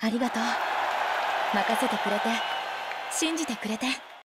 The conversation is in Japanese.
ありがとう任せてくれて信じてくれて。